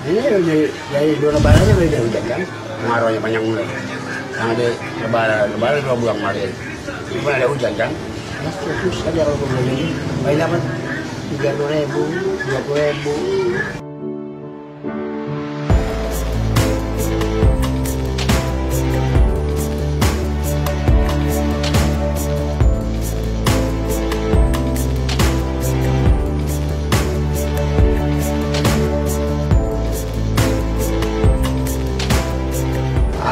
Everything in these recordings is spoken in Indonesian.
Ini dari, dari dua lebaran aja udah hujan kan. Pengaruhnya panjang mulai. Yang di lebaran, lebaran dua bulan kemarin. Pun ada hujan kan. Terus aja kalau gue. Baik dapat tiga puluh ribu, dua puluh ribu.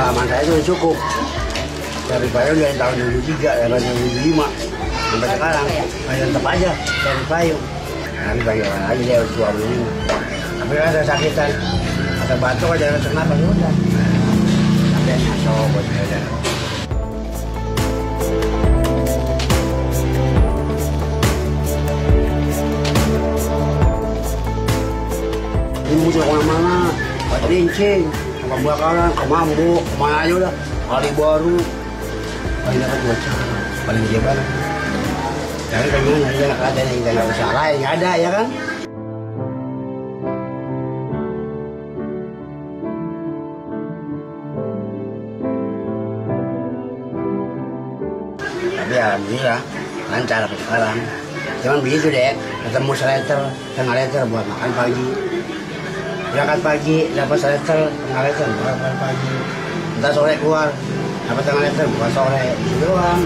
Halaman saya itu cukup. Dari payung dari tahun 2003 ya dari 2005 sampai sekarang. Masih tetap aja dari payung nanti bagaimana aja dia harus tua begini tapi kan ada sakitan. Ada batuk ada kenapa ya udah tapi masuk buat saya ini musuh ke mana-mana buat lincing ke bakaran ke mambu ke mana aja udah. Kali baru. Paling dapat dua cara. Paling dia banget jangan kayak gimana dia ada yang nggak usah lain. Ada ya kan? Tapi alhamdulillah lancar sampai sekarang. Cuman begitu deh ketemu seleter setengah liter buat makan pagi berangkat pagi dapat seleter setengah liter buat makan pagi. Entah sore keluar dapat setengah liter buat sore. Itu doang